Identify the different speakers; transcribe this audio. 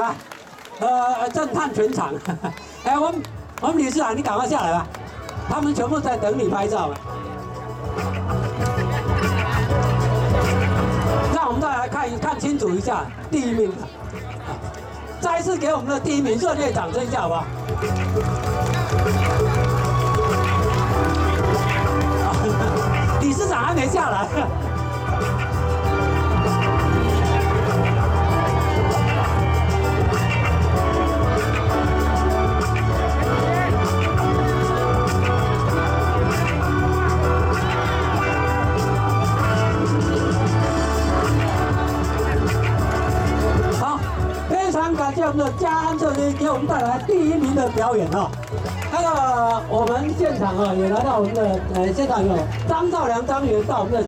Speaker 1: 啊，呃，震撼全场。哎，我们我们理事长，你赶快下来吧，他们全部在等你拍照。让我们再来看一看清楚一下第一名，再一次给我们的第一名热烈掌声一下，好不好？理事长还没下来。们的嘉安社区给我们带来第一名的表演啊。那个我们现场啊也来到我们的呃现场有张兆良张元到我们的。